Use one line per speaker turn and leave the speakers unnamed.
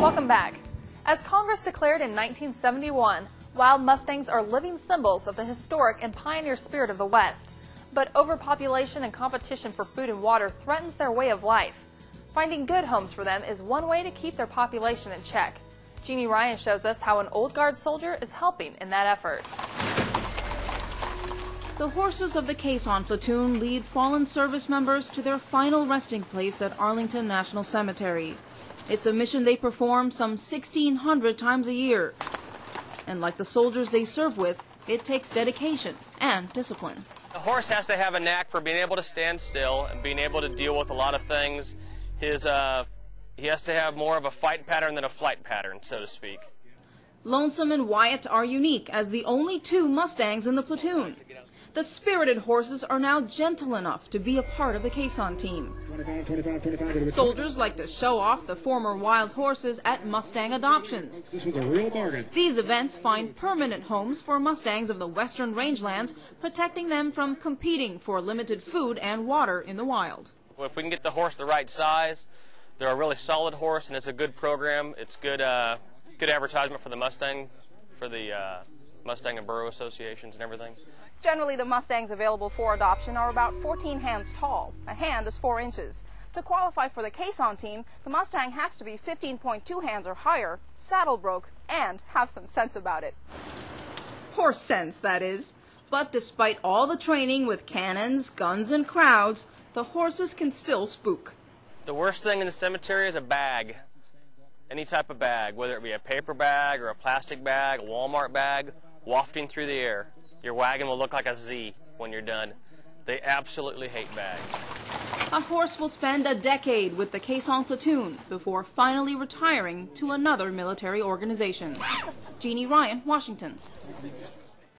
Welcome back. As Congress declared in 1971, wild Mustangs are living symbols of the historic and pioneer spirit of the West. But overpopulation and competition for food and water threatens their way of life. Finding good homes for them is one way to keep their population in check. Jini Ryan shows us how an old guard soldier is helping in that effort.
The horses of the Caisson platoon lead fallen service members to their final resting place at Arlington National Cemetery. It's a mission they perform some 1,600 times a year. And like the soldiers they serve with, it takes dedication and discipline.
The horse has to have a knack for being able to stand still and being able to deal with a lot of things. His, uh, he has to have more of a fight pattern than a flight pattern, so to speak.
Lonesome and Wyatt are unique as the only two Mustangs in the platoon. The spirited horses are now gentle enough to be a part of the Caisson team.
25, 25, 25.
Soldiers like to show off the former wild horses at Mustang adoptions.
This was a real bargain.
These events find permanent homes for Mustangs of the western rangelands, protecting them from competing for limited food and water in the wild.
If we can get the horse the right size, they're a really solid horse, and it's a good program. It's good, uh, good advertisement for the Mustang, for the uh, Mustang and Burro associations and everything.
Generally, the Mustangs available for adoption are about 14 hands tall. A hand is 4 inches. To qualify for the Caisson team, the Mustang has to be 15.2 hands or higher, saddle broke, and have some sense about it.
Horse sense, that is. But despite all the training with cannons, guns, and crowds, the horses can still spook.
The worst thing in the cemetery is a bag. Any type of bag, whether it be a paper bag or a plastic bag, a Walmart bag, wafting through the air. Your wagon will look like a Z when you're done. They absolutely hate bags.
A horse will spend a decade with the Caisson platoon before finally retiring to another military organization. Jini Ryan, Washington.